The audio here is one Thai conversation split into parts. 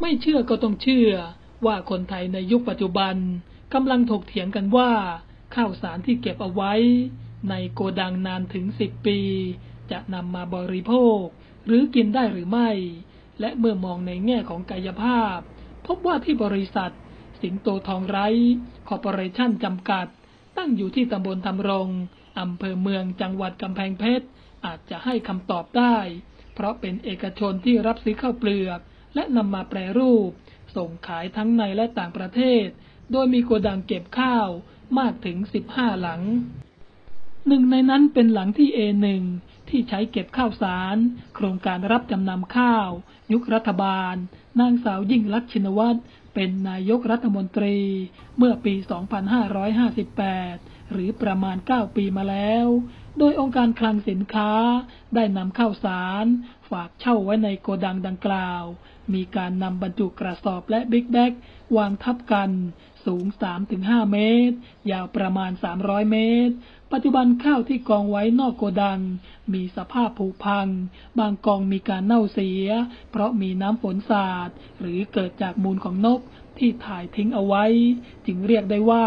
ไม่เชื่อก็ต้องเชื่อว่าคนไทยในยุคปัจจุบันกำลังถกเถียงกันว่า ข้าวสารที่เก็บเอาไว้ ในโกดังนานถึงสิบปี จะนำมาบริโภค หรือกินได้หรือไม่ และเมื่อมองในแง่ของกายภาพ พบว่าที่บริษัท สิงโตทองไร้คอร์ปอเรชั่นจำกัด ตั้งอยู่ที่ตำบลทำรงอำเภอเมืองจังหวัดกำแพงเพชรอาจจะให้คำตอบได้ เพราะเป็นเอกชนที่รับซื้อข้าวเปลือก และนำมาแปรรูป ส่งขายทั้งในและต่างประเทศ โดยมีโกดังเก็บข้าวมากถึง 15 หลัง หนึ่งในนั้นเป็นหลังที่ A1 ที่ใช้เก็บข้าวสาร โครงการรับจำนำข้าว ยุครัฐบาล นางสาวยิ่งลักษณ์ชินวัตรเป็นนายกรัฐมนตรี เมื่อปี 2558 หรือประมาณ 9 ปีมาแล้ว โดยองค์การคลังสินค้าได้นำข้าวสาร ฝากเช่าไว้ในโกดังดังกล่าว มีการนำบรรจุกระสอบและบิ๊กแบ็กวางทับกัน สูง 3-5 เมตร ยาวประมาณ 300 เมตร ปัจจุบันข้าวที่กองไว้นอกโกดัง มีสภาพผุพัง บางกองมีการเน่าเสีย เพราะมีน้ำฝนสาด หรือเกิดจากมูลของนกที่ถ่ายทิ้งเอาไว้ จึงเรียกได้ว่า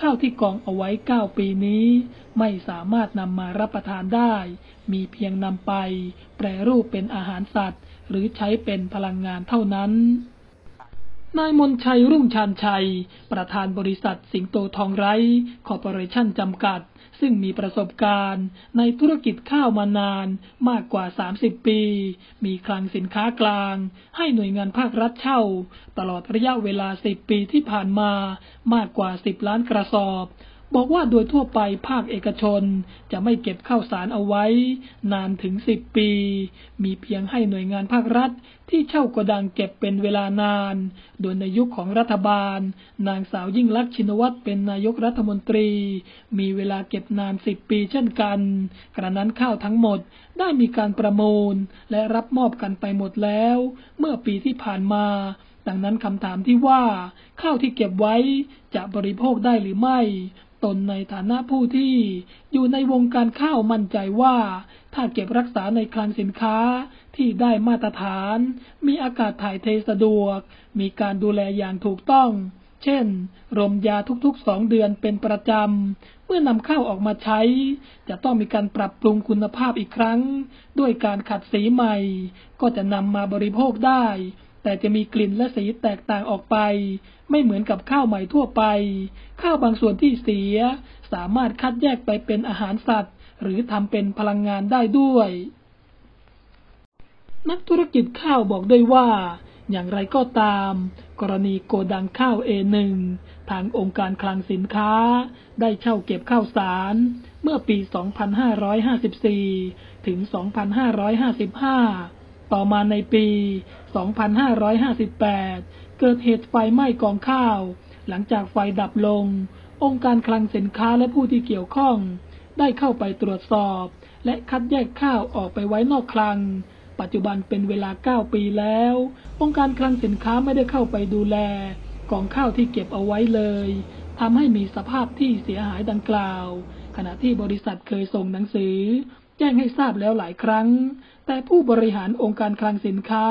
ข้าวที่กองเอาไว้9ปีนี้ ไม่สามารถนำมารับประทานได้ มีเพียงนำไป แปรรูปเป็นอาหารสัตว์ หรือใช้เป็นพลังงานเท่านั้น นายมนชัยรุ่งชานชัย ประธานบริษัทสิงโตทองไร้คอร์ปอเรชั่นจำกัด ซึ่งมีประสบการณ์ ในธุรกิจข้าวมานานมากกว่า 30 ปี มีคลังสินค้ากลาง ให้หน่วยงานภาครัฐเช่า ตลอดระยะเวลา 10 ปีที่ผ่านมามากกว่า 10 ล้านกระสอบ บอกว่าโดยทั่วไปภาคเอกชนจะไม่เก็บข้าวสารเอาไว้ นานถึง10ปี มีเพียงให้หน่วยงานภาครัฐ ที่เช่าโกดังเก็บเป็นเวลานาน โดยในยุคของรัฐบาล นางสาวยิ่งลักษณ์ชินวัตรเป็นนายกรัฐมนตรี มีเวลาเก็บนาน10ปีเช่นกันกระนั้นข้าวทั้งหมดได้มีการประมูล และรับมอบกันไปหมดแล้ว เมื่อปีที่ผ่านมาดังนั้นคำถามที่ว่าข้าวที่เก็บไว้จะบริโภคได้หรือไม่ ตนในฐานะผู้ที่อยู่ในวงการข้าวมั่นใจว่า ถ้าเก็บรักษาในคลังสินค้าที่ได้มาตรฐาน มีอากาศถ่ายเทสะดวก มีการดูแลอย่างถูกต้อง เช่น รมยาทุกๆสองเดือนเป็นประจำ เมื่อนำข้าวออกมาใช้ จะต้องมีการปรับปรุงคุณภาพอีกครั้ง ด้วยการขัดสีใหม่ ก็จะนำมาบริโภคได้ แต่จะมีกลิ่นและสีแตกต่างออกไป ไม่เหมือนกับข้าวใหม่ทั่วไป ข้าวบางส่วนที่เสีย สามารถคัดแยกไปเป็นอาหารสัตว์ หรือทำเป็นพลังงานได้ด้วย นักธุรกิจข้าวบอกด้วยว่า อย่างไรก็ตาม กรณีโกดังข้าว A1 ทางองค์การคลังสินค้า ได้เช่าเก็บข้าวสาร เมื่อปี 2554 ถึง 2555 ต่อมาในปี 2558 เกิดเหตุไฟไหม้กองข้าว หลังจากไฟดับลง องค์การคลังสินค้าและผู้ที่เกี่ยวข้อง ได้เข้าไปตรวจสอบ และคัดแยกข้าวออกไปไว้นอกคลัง ปัจจุบันเป็นเวลา 9 ปีแล้ว องค์การคลังสินค้าไม่ได้เข้าไปดูแลกองข้าวที่เก็บเอาไว้เลยทำให้มีสภาพที่เสียหายดังกล่าว ขณะที่บริษัทเคยส่งหนังสือ แจ้งให้ทราบแล้วหลายครั้ง แต่ผู้บริหารองค์การคลังสินค้า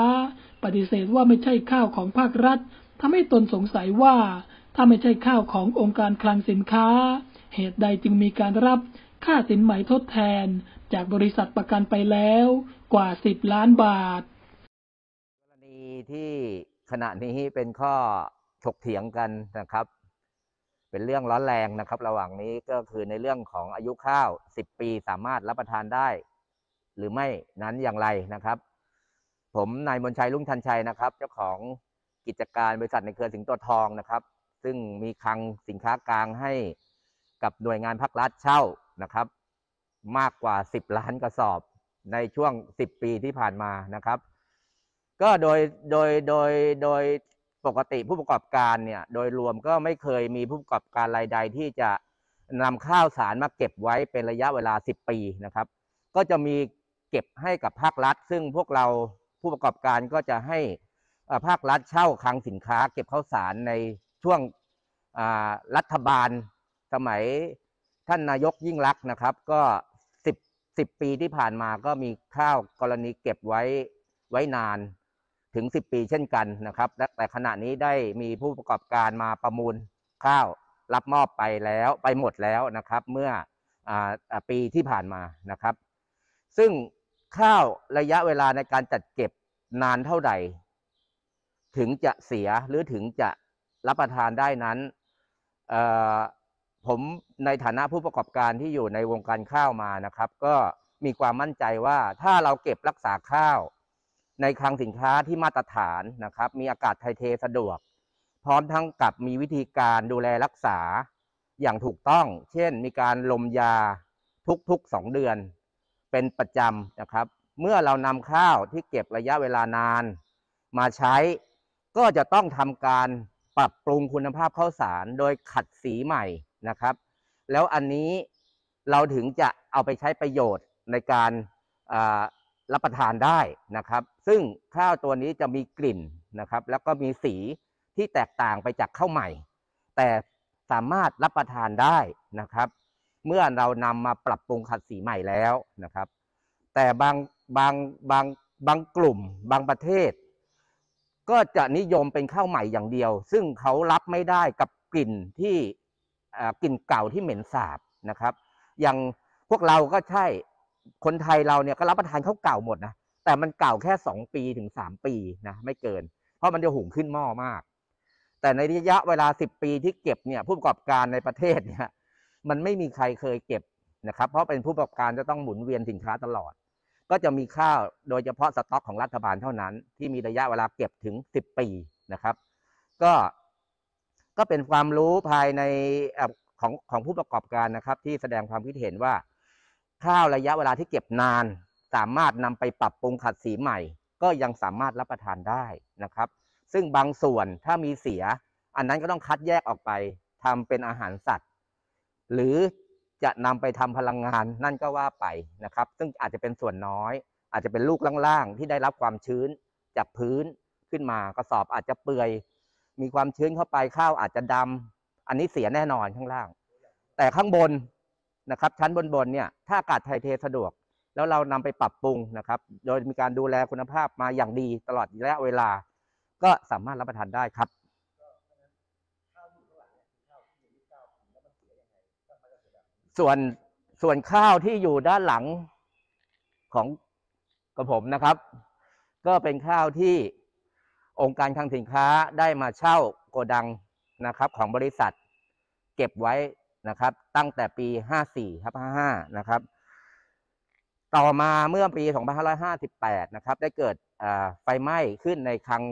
ปฏิเสธว่าไม่ใช่ข้าวของภาครัฐทำให้ตนสงสัยว่า ถ้าไม่ใช่ข้าวขององค์การคลังสินค้า เหตุใดจึงมีการรับค่าสินไหมทดแทน จากบริษัทประกันไปแล้วกว่า 10 ล้านบาท กรณีที่ขณะนี้เป็นข้อถกเถียงกันนะครับ เป็นเรื่องร้อนแรงนะครับ ระหว่างนี้ก็คือในเรื่องของอายุข้าว 10 ปีสามารถรับประทานได้ หรือไม่นั้นอย่างไรนะครับ ผมนายมนชัยลุงทันชัยนะครับ เจ้าของกิจการบริษัทในเครือสิงโตทองนะครับ ซึ่งมีคลังสินค้ากลางให้กับหน่วยงานภาครัฐเช่านะครับ มากกว่า 10 ล้านกระสอบในช่วง 10 ปีที่ผ่านมานะครับ ก็โดยโดยโดยโดย ปกติผู้ประกอบการเนี่ยโดยรวมก็ไม่เคยมีผู้ประกอบการรายใดที่จะนำข้าวสารมาเก็บไว้เป็นระยะเวลา 10 ปีนะครับ ก็จะมีเก็บให้กับภาครัฐ ซึ่งพวกเราผู้ประกอบการก็จะให้ภาครัฐเช่าคลังสินค้า เก็บข้าวสารในช่วงรัฐบาลสมัยท่านนายกยิ่งรักนะครับ ก็สิบสิบปีที่ผ่านมาก็มีข้าวกรณีเก็บไว้ไว้นาน ถึง 10 ปีเช่นกันนะครับแต่ขณะนี้ได้มีผู้ประกอบการมาประมูลข้าวรับมอบไปแล้วไปหมดแล้วนะครับ เมื่ออปีที่ผ่านมานะครับ ซึ่งข้าวระยะเวลาในการจัดเก็บนานเท่าไหร่ถึงจะเสียหรือถึงจะรับประทานได้นั้นผมในฐานะผู้ประกอบการที่อยู่ในวงการข้าวมานะครับ ก็มีความมั่นใจว่าถ้าเราเก็บรักษาข้าว ในคลังสินค้าที่มาตรฐานนะครับ มีอากาศไทยเทสะดวก พร้อมทั้งกับมีวิธีการดูแลรักษาอย่างถูกต้อง เช่น มีการลมยาทุกๆสองเดือน เป็นประจำนะครับ เมื่อเรานำข้าวที่เก็บระยะเวลานาน มาใช้ ก็จะต้องทำการปรับปรุงคุณภาพข้าวสาร โดยขัดสีใหม่นะครับ แล้วอันนี้เราถึงจะเอาไปใช้ประโยชน์ในการอ่า รับประทานได้นะครับ ซึ่งข้าวตัวนี้จะมีกลิ่นนะครับ แล้วก็มีสีที่แตกต่างไปจากข้าวใหม่ แต่สามารถรับประทานได้นะครับ เมื่อเรานำมาปรับปรุงขัดสีใหม่แล้วนะครับ แต่บางบางบางบางกลุ่ม บางประเทศ ก็จะนิยมเป็นข้าวใหม่อย่างเดียว ซึ่งเขารับไม่ได้กับกลิ่นที่กลิ่นเก่าที่เหม็นสาบนะครับ อย่างพวกเราก็ใช่ คนไทยเราเนี่ยก็รับประทานข้าวเก่าหมดนะแต่มันเก่าแค่สองปีถึงสามปีนะไม่เกิน เพราะมันจะหุงขึ้นหม้อมาก แต่ในระยะเวลาสิบปีที่เก็บเนี่ยผู้ประกอบการในประเทศเนี่ยมันไม่มีใครเคยเก็บนะครับ เพราะเป็นผู้ประกอบการจะต้องหมุนเวียนสินค้าตลอด ก็จะมีข้าวโดยเฉพาะสต็อกของรัฐบาลเท่านั้น ที่มีระยะเวลาเก็บถึง10ปีนะครับ ก็ก็เป็นความรู้ภายในของของผู้ประกอบการนะครับ ที่แสดงความคิดเห็นว่า ข้าวระยะเวลาที่เก็บนาน สามารถนำไปปรับปรุงขัดสีใหม่ ก็ยังสามารถรับประทานได้นะครับ ซึ่งบางส่วนถ้ามีเสีย อันนั้นก็ต้องคัดแยกออกไปทำเป็นอาหารสัตว์ หรือจะนำไปทำพลังงานนั่นก็ว่าไปนะครับ ซึ่งอาจจะเป็นส่วนน้อย อาจจะเป็นลูกล่างๆ ที่ได้รับความชื้นจากพื้นขึ้นมากระสอบอาจจะเปื่อย มีความชื้นเข้าไปข้าวอาจจะดำอันนี้เสียแน่นอนข้างล่าง แต่ข้างบน นะครับชั้นบนๆเนี่ยถ้าอากาศไทยเทสะดวก แล้วเรานำไปปรับปรุงนะครับ โดยมีการดูแลคุณภาพมาอย่างดีตลอดระยะเวลา ก็สามารถรับประทานได้ครับส่วนส่วนข้าวที่อยู่ด้านหลังของกระผมนะครับ ก็เป็นข้าวที่องค์การคลังสินค้าได้มาเช่าโกดังนะครับ ของบริษัท เก็บไว้ นะครับ ตั้งแต่ปี 54ครับ55 นะครับ ต่อมาเมื่อปี 2558 นะครับ ได้เกิดไฟไหม้ขึ้นในคลัง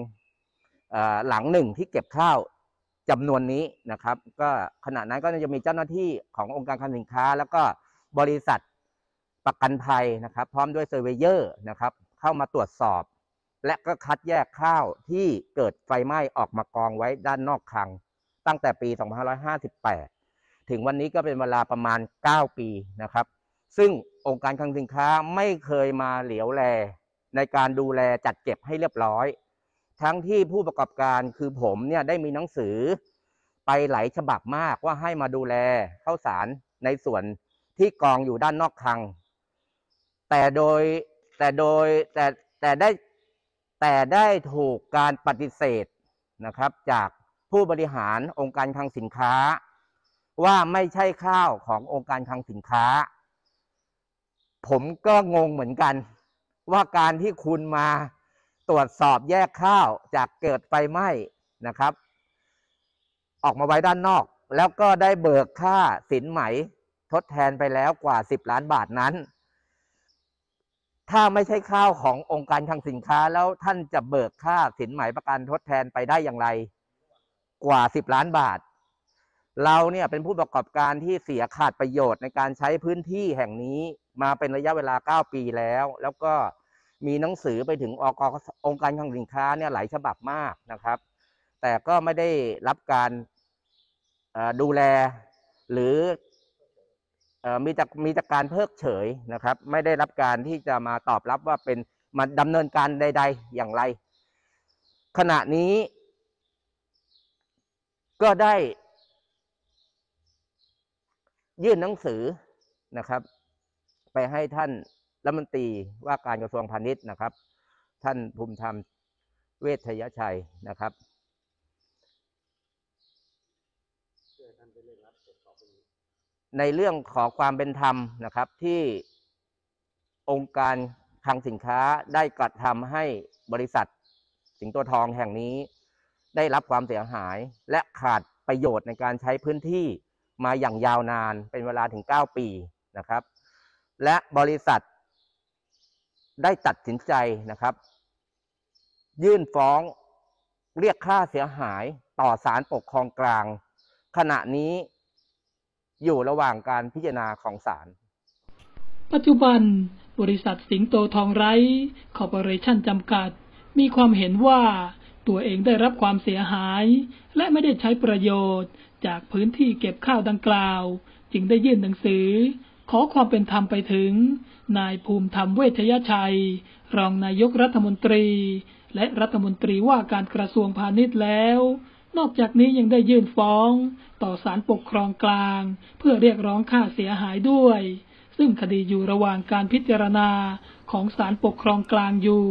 หลังหนึ่งที่เก็บข้าวจำนวนนี้นะครับ ก็ขณะนั้นก็จะมีเจ้าหน้าที่ขององค์การคลังสินค้า แล้วก็บริษัทประกันภัยนะครับ พร้อมด้วย surveyor นะครับ เข้ามาตรวจสอบ และก็คัดแยกข้าวที่เกิดไฟไหม้ออกมากองไว้ด้านนอกคลัง ตั้งแต่ปี 2558 ถึงวันนี้ก็เป็นเวลาประมาณ 9 ปีนะครับ ซึ่งองค์การคลังสินค้าไม่เคยมาเหลียวแล ในการดูแลจัดเก็บให้เรียบร้อย ทั้งที่ผู้ประกอบการคือผมเนี่ยได้มีหนังสือ ไปหลายฉบับมากว่าให้มาดูแลข้าวสารในส่วนที่กองอยู่ด้านนอกคลัง แต่โดยแต่โดยแต่แต่ได้แต่ได้ถูกการปฏิเสธนะครับ จากผู้บริหารองค์การคลังสินค้า ว่าไม่ใช่ข้าวขององค์การคลังสินค้า ผมก็งงเหมือนกัน ว่าการที่คุณมาตรวจสอบแยกข้าวจากเกิดไฟไหม้นะครับ ออกมาไว้ด้านนอก แล้วก็ได้เบิกค่าสินไหมทดแทนไปแล้วกว่า 10 ล้านบาทนั้น ถ้าไม่ใช่ข้าวขององค์การคลังสินค้าแล้วท่านจะเบิกค่าสินไหมประกันทดแทนไปได้อย่างไร กว่า 10 ล้านบาท เราเนี่ยเป็นผู้ประกอบการที่เสียขาดประโยชน์ในการใช้พื้นที่แห่งนี้มาเป็นระยะเวลา 9 ปีแล้ว แล้วก็มีหนังสือไปถึงอกองค์การคลังสินค้าเนี่ยหลายฉบับมากนะครับ แต่ก็ไม่ได้รับการดูแลหรือเอ่อมีแต่มีแต่การเพิกเฉยนะครับ ไม่ได้รับการที่จะมาตอบรับว่าเป็นมาดำเนินการใด ๆ อย่างไร ขณะนี้ ก็ได้ ยื่นหนังสือนะครับ ไปให้ท่านรัฐมนตรีว่าการกระทรวงพาณิชย์นะครับ ท่านภูมิธรรมเวชยชัยนะครับในเรื่องขอความเป็นธรรมนะครับที่องค์การคลังสินค้าได้กระทำให้บริษัท สิงโตทองแห่งนี้ ได้รับความเสียหายและขาดประโยชน์ในการใช้พื้นที่ มาอย่างยาวนานเป็นเวลาถึง 9 ปีนะครับ และบริษัทได้ตัดสินใจนะครับ ยื่นฟ้องเรียกค่าเสียหายต่อศาลปกครองกลาง ขณะนี้อยู่ระหว่างการพิจารณาของศาลปัจจุบัน บริษัทสิงโตทองไร้คอร์ปอเรชั่นจำกัด มีความเห็นว่าตัวเองได้รับความเสียหาย และไม่ได้ใช้ประโยชน์ จากพื้นที่เก็บข้าวดังกล่าว จึงได้ยื่นหนังสือ ขอความเป็นธรรมไปถึง นายภูมิธรรมเวชยชัย รองนายกรัฐมนตรี และรัฐมนตรีว่าการกระทรวงพาณิชย์แล้ว นอกจากนี้ยังได้ยื่นฟ้อง ต่อศาลปกครองกลาง เพื่อเรียกร้องค่าเสียหายด้วย ซึ่งคดีอยู่ระหว่างการพิจารณาของศาลปกครองกลางอยู่